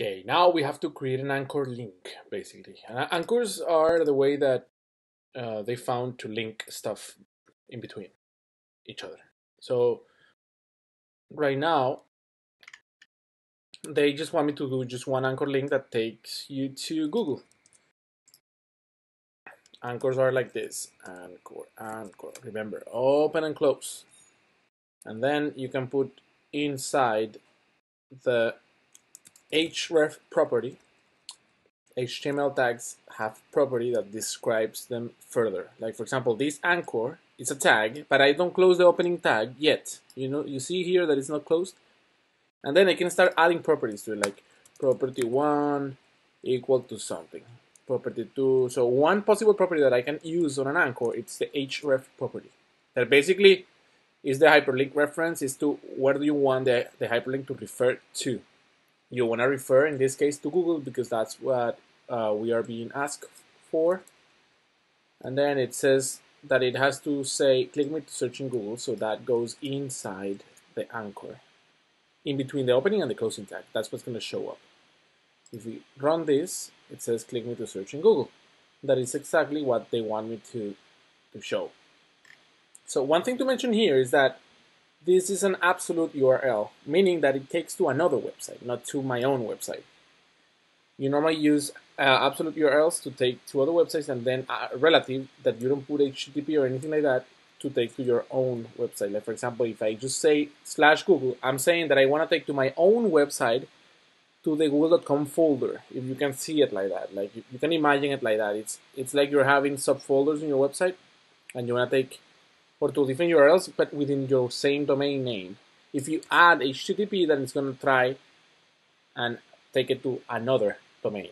Okay, now we have to create an anchor link, basically. And anchors are the way that uh, they found to link stuff in between each other. So right now, they just want me to do just one anchor link that takes you to Google. Anchors are like this, anchor, anchor. Remember, open and close. And then you can put inside the href property, HTML tags have property that describes them further. Like for example, this anchor is a tag, but I don't close the opening tag yet. You know, you see here that it's not closed. And then I can start adding properties to it, like property one equal to something. Property two. So one possible property that I can use on an anchor, it's the href property. That basically is the hyperlink reference is to where do you want the, the hyperlink to refer to you want to refer in this case to Google because that's what uh, we are being asked for. And then it says that it has to say click me to search in Google so that goes inside the anchor in between the opening and the closing tag. That's what's going to show up. If we run this it says click me to search in Google. That is exactly what they want me to to show. So one thing to mention here is that this is an absolute URL, meaning that it takes to another website, not to my own website. You normally use uh, absolute URLs to take to other websites and then a relative that you don't put HTTP or anything like that to take to your own website. Like for example, if I just say slash Google, I'm saying that I want to take to my own website to the google.com folder. If you can see it like that, like you can imagine it like that. It's it's like you're having subfolders in your website and you want to take or to different URLs, but within your same domain name. If you add HTTP, then it's going to try and take it to another domain.